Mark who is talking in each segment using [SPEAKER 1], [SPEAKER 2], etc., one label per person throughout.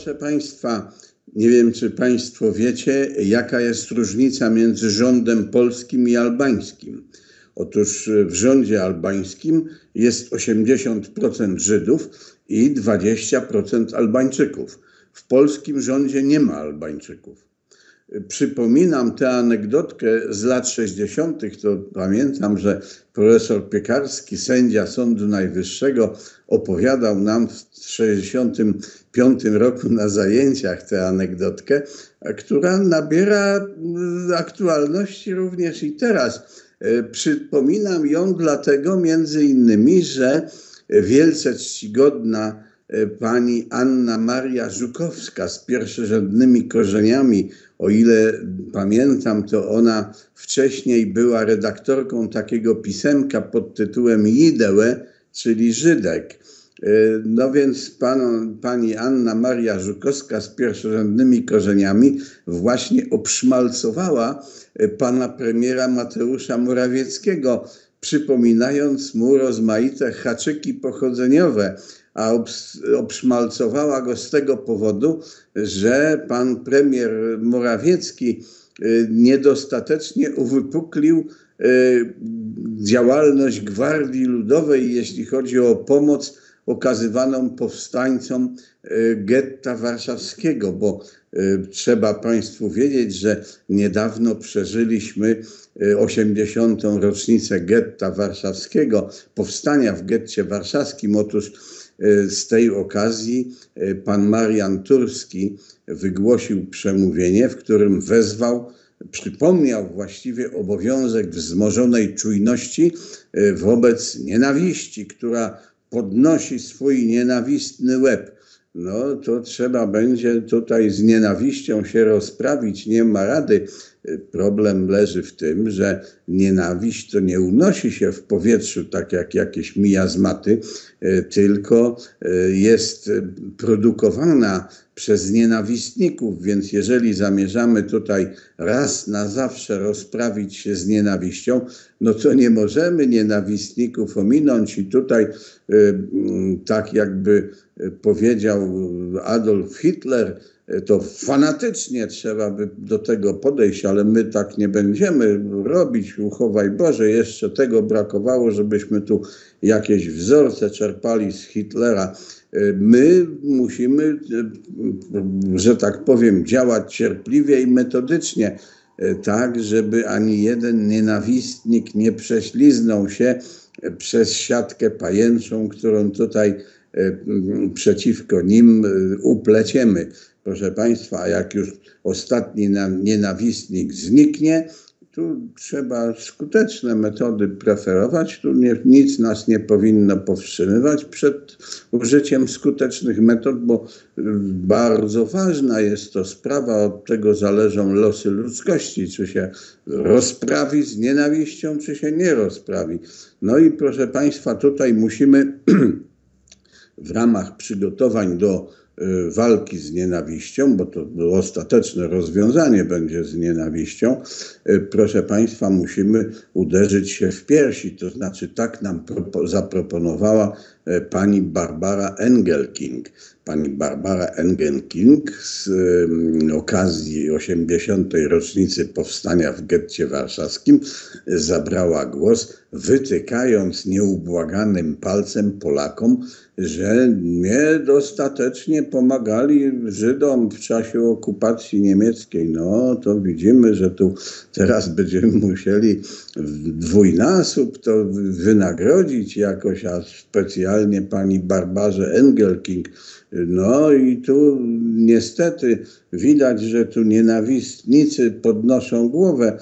[SPEAKER 1] Proszę Państwa, nie wiem, czy Państwo wiecie, jaka jest różnica między rządem polskim i albańskim. Otóż w rządzie albańskim jest 80% Żydów i 20% Albańczyków. W polskim rządzie nie ma Albańczyków. Przypominam tę anegdotkę z lat 60., to pamiętam, że profesor Piekarski, sędzia Sądu Najwyższego, opowiadał nam w 65 roku na zajęciach tę anegdotkę, która nabiera aktualności również i teraz. Przypominam ją dlatego między innymi, że wielce czcigodna pani Anna Maria Żukowska z pierwszorzędnymi korzeniami o ile pamiętam, to ona wcześniej była redaktorką takiego pisemka pod tytułem Jidełe, czyli Żydek. E, no więc pan, pani Anna Maria Żukowska z pierwszorzędnymi korzeniami właśnie obszmalcowała e, pana premiera Mateusza Morawieckiego, przypominając mu rozmaite haczyki pochodzeniowe a obszmalcowała go z tego powodu, że pan premier Morawiecki y, niedostatecznie uwypuklił y, działalność Gwardii Ludowej, jeśli chodzi o pomoc okazywaną powstańcom y, getta warszawskiego, bo trzeba Państwu wiedzieć, że niedawno przeżyliśmy 80. rocznicę getta warszawskiego, powstania w getcie warszawskim. Otóż z tej okazji e, pan Marian Turski wygłosił przemówienie, w którym wezwał, przypomniał właściwie obowiązek wzmożonej czujności e, wobec nienawiści, która podnosi swój nienawistny łeb. No to trzeba będzie tutaj z nienawiścią się rozprawić, nie ma rady. Problem leży w tym, że nienawiść to nie unosi się w powietrzu tak jak jakieś miazmaty, e, tylko e, jest produkowana przez nienawistników, więc jeżeli zamierzamy tutaj raz na zawsze rozprawić się z nienawiścią, no to nie możemy nienawistników ominąć i tutaj e, tak jakby powiedział Adolf Hitler, to fanatycznie trzeba by do tego podejść, ale my tak nie będziemy robić. Uchowaj Boże, jeszcze tego brakowało, żebyśmy tu jakieś wzorce czerpali z Hitlera. My musimy, że tak powiem, działać cierpliwie i metodycznie, tak, żeby ani jeden nienawistnik nie prześliznął się przez siatkę pajęczą, którą tutaj przeciwko nim upleciemy proszę Państwa, jak już ostatni nienawistnik zniknie, tu trzeba skuteczne metody preferować. Tu nie, nic nas nie powinno powstrzymywać przed użyciem skutecznych metod, bo bardzo ważna jest to sprawa. Od tego zależą losy ludzkości, czy się rozprawi z nienawiścią, czy się nie rozprawi. No i proszę Państwa, tutaj musimy w ramach przygotowań do Y, walki z nienawiścią, bo to ostateczne rozwiązanie będzie z nienawiścią, y, proszę Państwa, musimy uderzyć się w piersi. To znaczy, tak nam zaproponowała pani Barbara Engelking. Pani Barbara Engelking z okazji 80. rocznicy powstania w getcie warszawskim zabrała głos, wytykając nieubłaganym palcem Polakom, że niedostatecznie pomagali Żydom w czasie okupacji niemieckiej. No to widzimy, że tu teraz będziemy musieli dwójnasób to wynagrodzić jakoś, a specjalnie pani Barbarze Engelking. No i tu niestety widać, że tu nienawistnicy podnoszą głowę.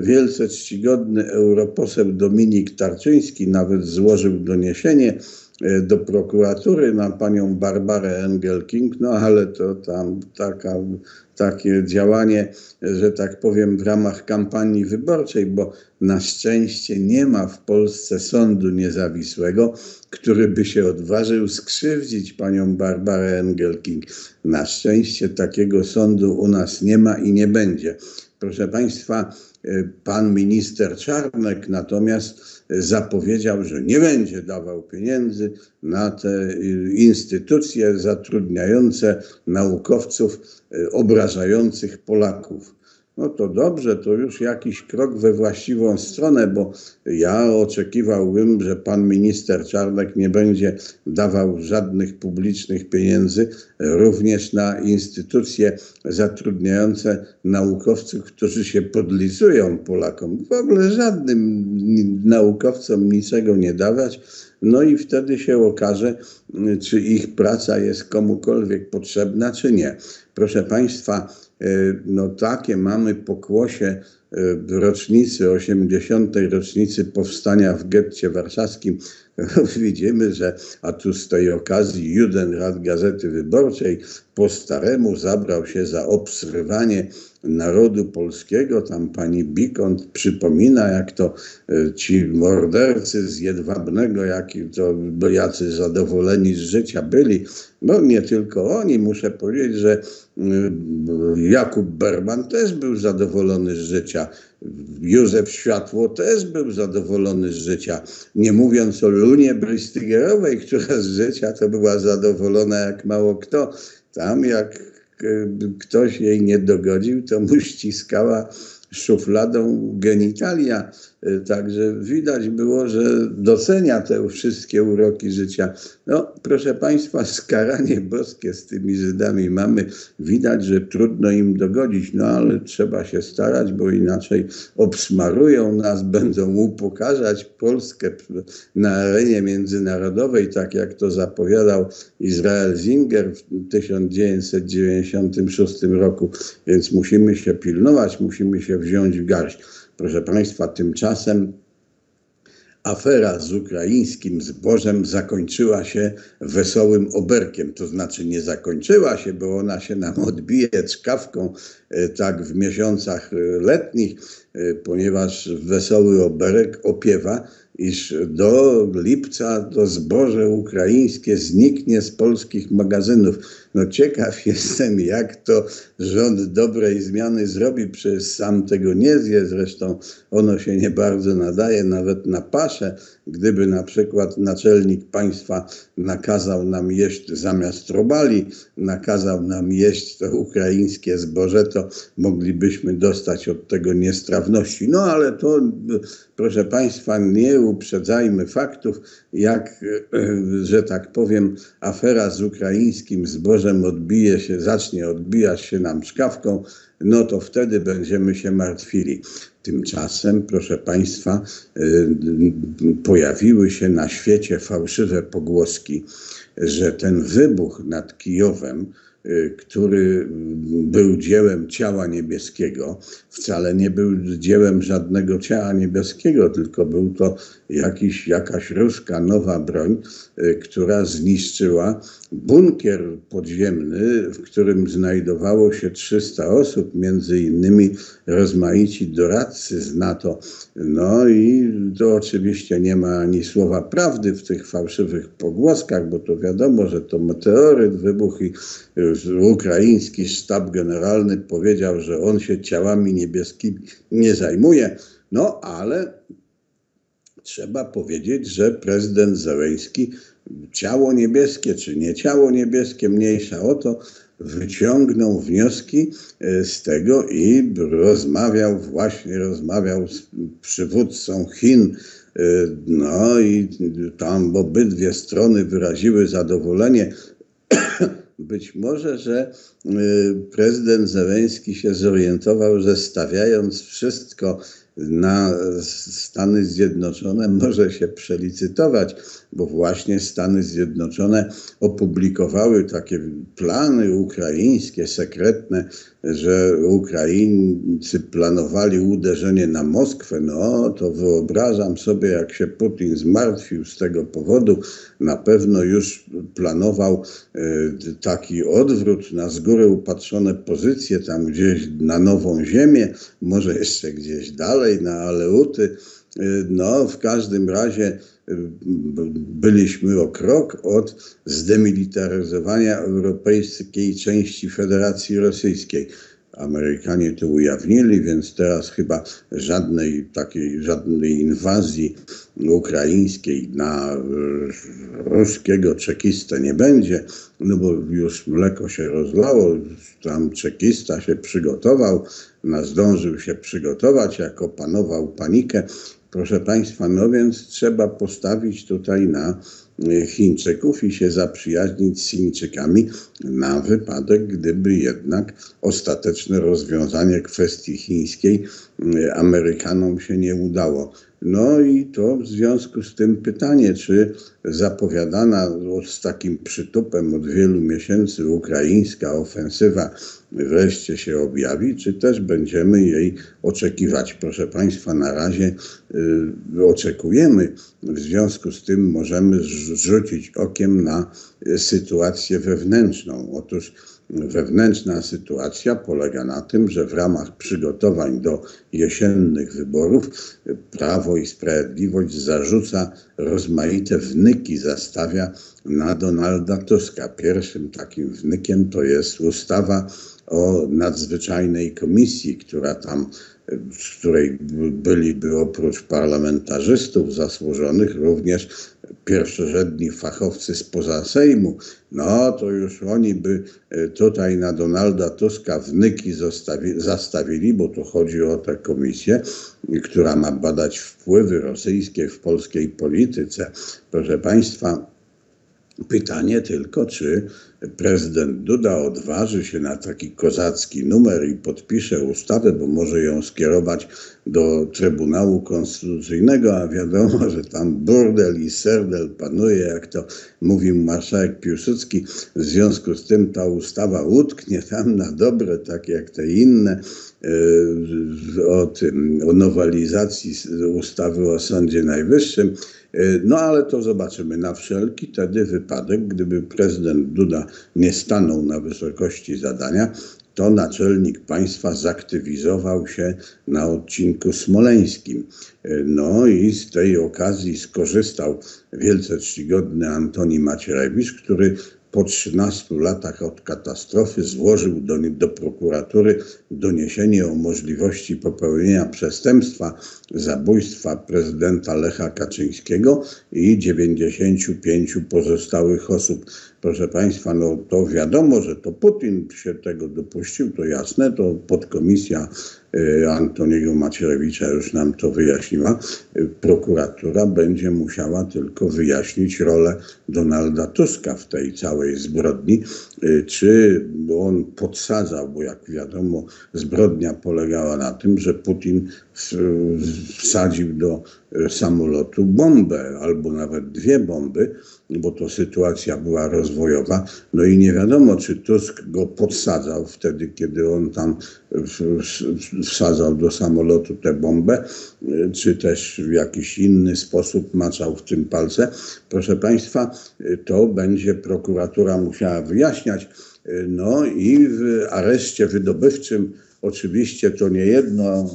[SPEAKER 1] Wielce czcigodny europoseł Dominik Tarczyński nawet złożył doniesienie E, do prokuratury na panią Barbarę Engelking, no ale to tam taka, takie działanie, że tak powiem, w ramach kampanii wyborczej, bo na szczęście nie ma w Polsce sądu niezawisłego, który by się odważył skrzywdzić panią Barbarę Engelking. Na szczęście takiego sądu u nas nie ma i nie będzie. Proszę Państwa, pan minister Czarnek natomiast zapowiedział, że nie będzie dawał pieniędzy na te instytucje zatrudniające naukowców obrażających Polaków no to dobrze, to już jakiś krok we właściwą stronę, bo ja oczekiwałbym, że pan minister Czarnek nie będzie dawał żadnych publicznych pieniędzy również na instytucje zatrudniające naukowców, którzy się podlizują Polakom. W ogóle żadnym naukowcom niczego nie dawać. No i wtedy się okaże, czy ich praca jest komukolwiek potrzebna, czy nie. Proszę Państwa, no takie mamy pokłosie e, rocznicy, 80. rocznicy powstania w getcie warszawskim, widzimy, że a tu z tej okazji Judenrat Gazety Wyborczej po staremu zabrał się za obsrywanie narodu polskiego. Tam pani Bikont przypomina, jak to e, ci mordercy z Jedwabnego, jaki to jacy zadowoleni z życia byli. No nie tylko oni, muszę powiedzieć, że e, Jakub Berman też był zadowolony z życia. Józef Światło też był zadowolony z życia. Nie mówiąc o Lunie Brystygerowej, która z życia to była zadowolona jak mało kto. Tam jak e, ktoś jej nie dogodził, to mu ściskała szufladą genitalia. E, także widać było, że docenia te wszystkie uroki życia. No, proszę Państwa, skaranie boskie z tymi Żydami mamy. Widać, że trudno im dogodzić, no ale trzeba się starać, bo inaczej obsmarują nas, będą upokarzać Polskę na arenie międzynarodowej, tak jak to zapowiadał Izrael Zinger w 1996 roku. Więc musimy się pilnować, musimy się wziąć w garść. Proszę Państwa, tymczasem afera z ukraińskim zbożem zakończyła się wesołym oberkiem. To znaczy nie zakończyła się, bo ona się nam odbije czkawką e, tak w miesiącach e, letnich, e, ponieważ wesoły oberek opiewa, iż do lipca to zboże ukraińskie zniknie z polskich magazynów. No ciekaw jestem, jak to rząd dobrej zmiany zrobi, przecież sam tego nie zje, zresztą ono się nie bardzo nadaje nawet na paszę. Gdyby na przykład naczelnik państwa nakazał nam jeść zamiast robali, nakazał nam jeść to ukraińskie zboże, to moglibyśmy dostać od tego niestrawności. No ale to, proszę państwa, nie uprzedzajmy faktów, jak, że tak powiem, afera z ukraińskim zbożem odbije się, zacznie odbijać się nam szkawką, no to wtedy będziemy się martwili. Tymczasem, proszę Państwa, y, pojawiły się na świecie fałszywe pogłoski, że ten wybuch nad Kijowem, który był dziełem ciała niebieskiego, wcale nie był dziełem żadnego ciała niebieskiego, tylko był to jakiś, jakaś ruska nowa broń, y, która zniszczyła bunkier podziemny, w którym znajdowało się 300 osób, między innymi rozmaici doradcy z NATO. No i to oczywiście nie ma ani słowa prawdy w tych fałszywych pogłoskach, bo to wiadomo, że to meteoryt wybuchł i ukraiński sztab generalny powiedział, że on się ciałami niebieskimi nie zajmuje. No ale trzeba powiedzieć, że prezydent Zełenski ciało niebieskie czy nie ciało niebieskie, mniejsza o to, wyciągnął wnioski e, z tego i rozmawiał, właśnie rozmawiał z przywódcą Chin. E, no i tam obydwie strony wyraziły zadowolenie. Być może, że e, prezydent Zełenski się zorientował, że stawiając wszystko na Stany Zjednoczone może się przelicytować, bo właśnie Stany Zjednoczone opublikowały takie plany ukraińskie, sekretne, że Ukraińcy planowali uderzenie na Moskwę. No to wyobrażam sobie, jak się Putin zmartwił z tego powodu. Na pewno już planował e, taki odwrót na z góry upatrzone pozycje tam gdzieś na Nową Ziemię, może jeszcze gdzieś dalej na Aleuty. E, no, w każdym razie byliśmy o krok od zdemilitaryzowania europejskiej części Federacji Rosyjskiej. Amerykanie to ujawnili, więc teraz chyba żadnej takiej, żadnej inwazji ukraińskiej na ruskiego czekistę nie będzie, no bo już mleko się rozlało, tam czekista się przygotował, zdążył się przygotować, jak opanował panikę. Proszę Państwa, no więc trzeba postawić tutaj na Chińczyków i się zaprzyjaźnić z Chińczykami na wypadek, gdyby jednak ostateczne rozwiązanie kwestii chińskiej Amerykanom się nie udało. No i to w związku z tym pytanie, czy zapowiadana z takim przytupem od wielu miesięcy ukraińska ofensywa wreszcie się objawi, czy też będziemy jej oczekiwać. Proszę Państwa, na razie y, oczekujemy. W związku z tym możemy rzucić okiem na sytuację wewnętrzną. Otóż Wewnętrzna sytuacja polega na tym, że w ramach przygotowań do jesiennych wyborów Prawo i Sprawiedliwość zarzuca rozmaite wnyki, zastawia na Donalda Tuska. Pierwszym takim wnykiem to jest ustawa o nadzwyczajnej komisji, która tam w której byliby oprócz parlamentarzystów zasłużonych również pierwszorzędni fachowcy spoza Sejmu, no to już oni by e, tutaj na Donalda Tuska wnyki zostawi, zastawili, bo tu chodzi o tę komisję, która ma badać wpływy rosyjskie w polskiej polityce. Proszę Państwa, Pytanie tylko, czy prezydent Duda odważy się na taki kozacki numer i podpisze ustawę, bo może ją skierować do Trybunału Konstytucyjnego, a wiadomo, że tam burdel i serdel panuje, jak to mówił marszałek Piłsudski. W związku z tym ta ustawa utknie tam na dobre, tak jak te inne e, o, tym, o nowelizacji ustawy o Sądzie Najwyższym. E, no ale to zobaczymy na wszelki wtedy wypadek, gdyby prezydent Duda nie stanął na wysokości zadania, to naczelnik państwa zaktywizował się na odcinku smoleńskim. No i z tej okazji skorzystał wielce czcigodny Antoni Macierewicz, który po 13 latach od katastrofy złożył do, do prokuratury doniesienie o możliwości popełnienia przestępstwa zabójstwa prezydenta Lecha Kaczyńskiego i 95 pozostałych osób. Proszę Państwa, no to wiadomo, że to Putin się tego dopuścił, to jasne, to podkomisja y, Antoniego Macierewicza już nam to wyjaśniła. Y, prokuratura będzie musiała tylko wyjaśnić rolę Donalda Tuska w tej całej zbrodni, y, czy on podsadzał, bo jak wiadomo, zbrodnia polegała na tym, że Putin wsadził do e, samolotu bombę albo nawet dwie bomby, bo to sytuacja była rozwojowa. No i nie wiadomo, czy Tusk go podsadzał wtedy, kiedy on tam wsadzał do samolotu tę bombę, e, czy też w jakiś inny sposób maczał w tym palce. Proszę Państwa, e, to będzie prokuratura musiała wyjaśniać. No i w areszcie wydobywczym Oczywiście to nie jedno,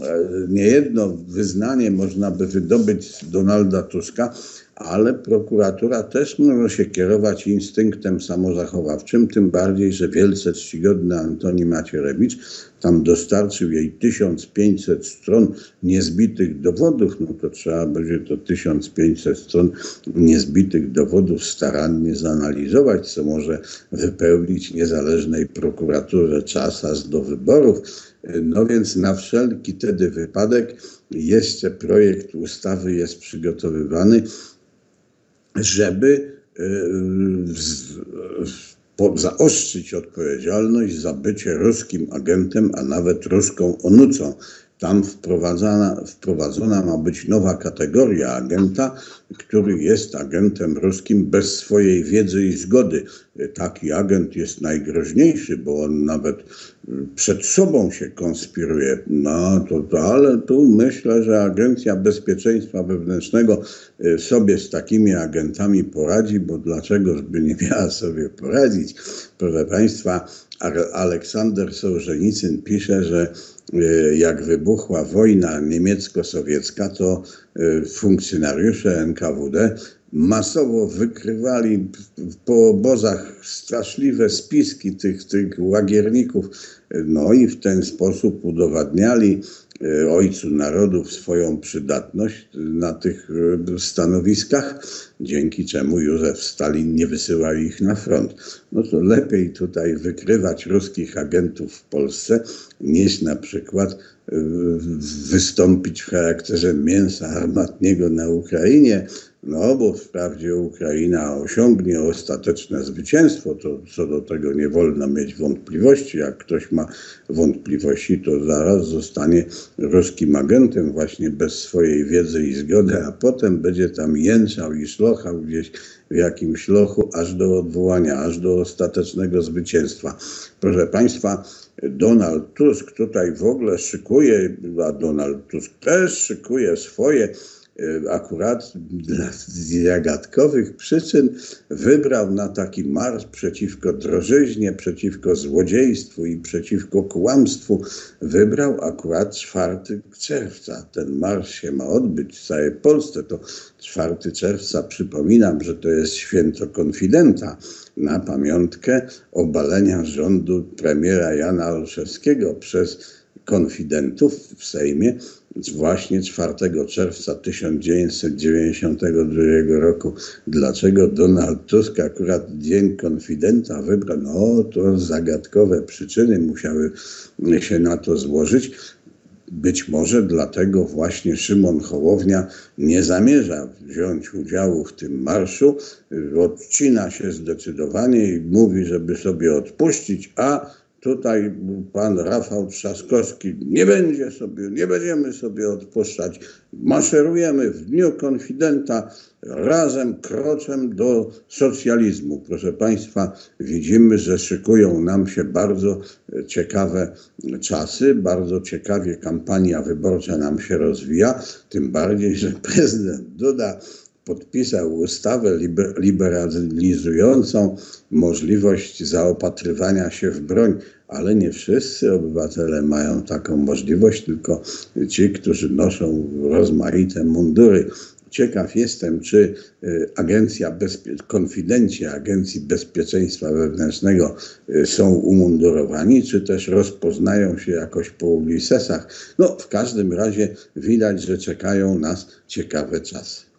[SPEAKER 1] nie jedno wyznanie można by wydobyć z Donalda Tuska, ale prokuratura też może się kierować instynktem samozachowawczym, tym bardziej, że wielce czcigodny Antoni Macierewicz tam dostarczył jej 1500 stron niezbitych dowodów, no to trzeba będzie to 1500 stron niezbitych dowodów starannie zanalizować, co może wypełnić niezależnej prokuraturze czas aż do wyborów. No więc na wszelki wtedy wypadek jeszcze projekt ustawy jest przygotowywany żeby e, zaostrzyć odpowiedzialność za bycie ruskim agentem, a nawet ruską onucą. Tam wprowadzona, wprowadzona ma być nowa kategoria agenta, który jest agentem ruskim bez swojej wiedzy i zgody. Taki agent jest najgroźniejszy, bo on nawet przed sobą się konspiruje. No to, to ale tu myślę, że Agencja Bezpieczeństwa Wewnętrznego y, sobie z takimi agentami poradzi, bo dlaczego by nie miała sobie poradzić? Proszę Państwa, Aleksander Sołżenicyn pisze, że jak wybuchła wojna niemiecko-sowiecka, to y, funkcjonariusze NKWD masowo wykrywali po obozach straszliwe spiski tych, tych łagierników, no i w ten sposób udowadniali ojcu narodów swoją przydatność na tych e, stanowiskach, dzięki czemu Józef Stalin nie wysyłał ich na front. No to lepiej tutaj wykrywać ruskich agentów w Polsce, niż na przykład e, wystąpić w charakterze mięsa armatniego na Ukrainie, no bo wprawdzie Ukraina osiągnie ostateczne zwycięstwo, to co do tego nie wolno mieć wątpliwości. Jak ktoś ma wątpliwości, to zaraz zostanie ruskim agentem właśnie bez swojej wiedzy i zgody, a potem będzie tam jęczał i szlochał gdzieś w jakimś lochu aż do odwołania, aż do ostatecznego zwycięstwa. Proszę Państwa, Donald Tusk tutaj w ogóle szykuje, a Donald Tusk też szykuje swoje akurat dla zagadkowych przyczyn wybrał na taki marsz przeciwko drożyźnie, przeciwko złodziejstwu i przeciwko kłamstwu, wybrał akurat 4 czerwca. Ten marsz się ma odbyć w całej Polsce. To 4 czerwca, przypominam, że to jest święto konfidenta na pamiątkę obalenia rządu premiera Jana Olszewskiego przez konfidentów w Sejmie właśnie 4 czerwca 1992 roku. Dlaczego Donald Tusk akurat Dzień Konfidenta wybrał? No to zagadkowe przyczyny musiały się na to złożyć. Być może dlatego właśnie Szymon Hołownia nie zamierza wziąć udziału w tym marszu. Odcina się zdecydowanie i mówi, żeby sobie odpuścić, a tutaj pan Rafał Trzaskowski nie będzie sobie, nie będziemy sobie odpuszczać. Maszerujemy w dniu konfidenta razem kroczem do socjalizmu. Proszę Państwa, widzimy, że szykują nam się bardzo ciekawe czasy, bardzo ciekawie kampania wyborcza nam się rozwija, tym bardziej, że prezydent Duda podpisał ustawę liberalizującą możliwość zaopatrywania się w broń, ale nie wszyscy obywatele mają taką możliwość, tylko ci, którzy noszą rozmaite mundury. Ciekaw jestem, czy y, agencja, bezpie- konfidenci Agencji Bezpieczeństwa Wewnętrznego y, są umundurowani, czy też rozpoznają się jakoś po ulisesach. No, w każdym razie widać, że czekają nas ciekawe czasy.